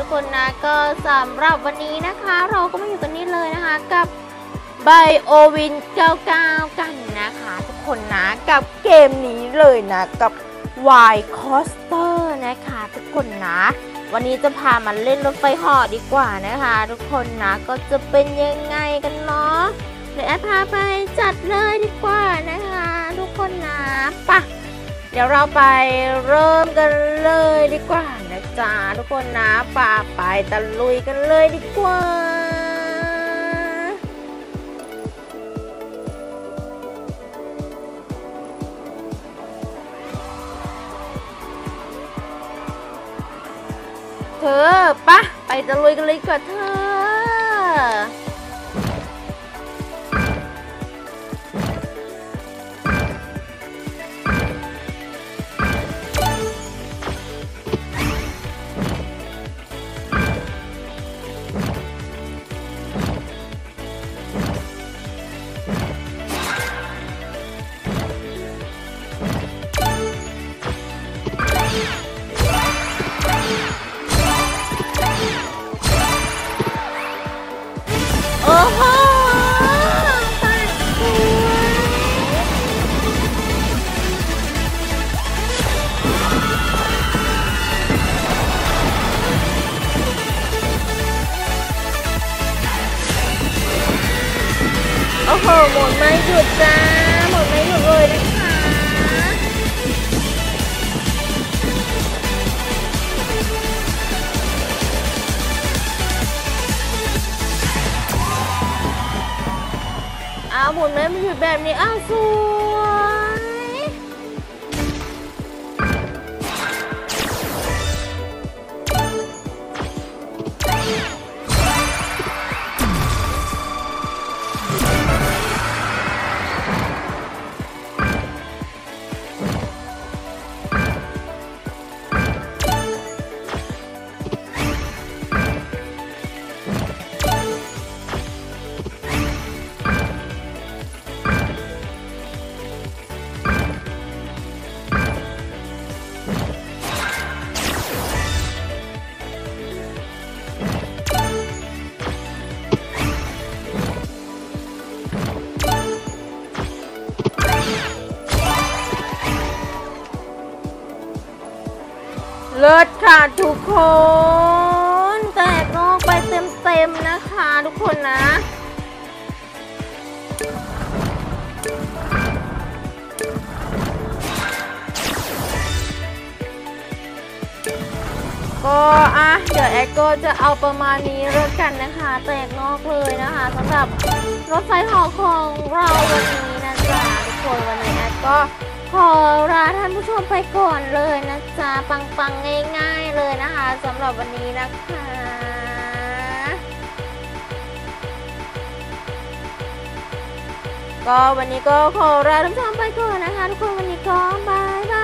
ทุกคนนะก็สำหรับวันนี้นะคะ เราก็มาอยู่กันนี่เลยนะคะกับไบโอวิน99 กันนะคะ ทุกคนนะกับเกมนี้เลยนะกับ Y Coaster นะคะ ทุกคนนะ วันนี้จะพามันเล่นรถไฟหาะดีกว่านะคะ ทุกคนนะก็จะเป็นยังไงกันเนาะเดี๋ยวแอพาไปจัดเลยดีกว่านะคะ ทุกคนนะปะเดี๋ยวเราไปเริ่มกันเลยดีกว่า จ้าทุกคนนะป่าไปตะลุยกันเลยดีกว่า เธอปะไปตะลุยกันเลยกว่าเธอ อ้โหหมดไม่หยุดจ้าหมดไม่หยุดเลยนะคะอ้าวหมุนไม่หยุดแบบนี้อ้าวสวย เลิศค่ะทุกคน แตกนอกไปเต็มๆนะคะทุกคนนะก็อะเดี๋ยวแอดก็จะเอาประมาณนี้เลิกกันนะคะ แตกนอกเลยนะคะสำหรับรถไฟหอของเราวันนี้นะจ๊ะทุกคนวันนี้แอดก็ ขอลาท่านผู้ชมไปก่อนเลยนะจ๊ะ ปังปังง่ายๆเลยนะคะสำหรับวันนี้นะคะก็วันนี้ก็ขอลาทุกท่านไปก่อนนะคะ ทุกคนวันนี้ก็บายบาย